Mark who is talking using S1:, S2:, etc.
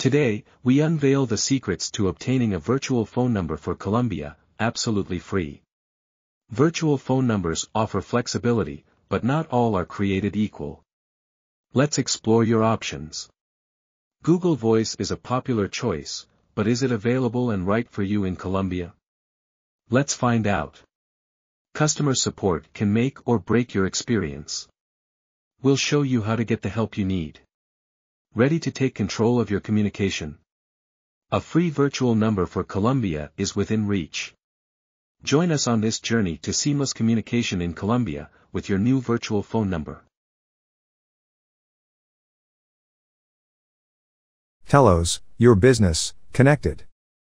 S1: Today, we unveil the secrets to obtaining a virtual phone number for Colombia, absolutely free. Virtual phone numbers offer flexibility, but not all are created equal. Let's explore your options. Google Voice is a popular choice, but is it available and right for you in Colombia? Let's find out. Customer support can make or break your experience. We'll show you how to get the help you need. Ready to take control of your communication? A free virtual number for Colombia is within reach. Join us on this journey to seamless communication in Colombia, with your new virtual phone number.
S2: Teloz, your business, connected.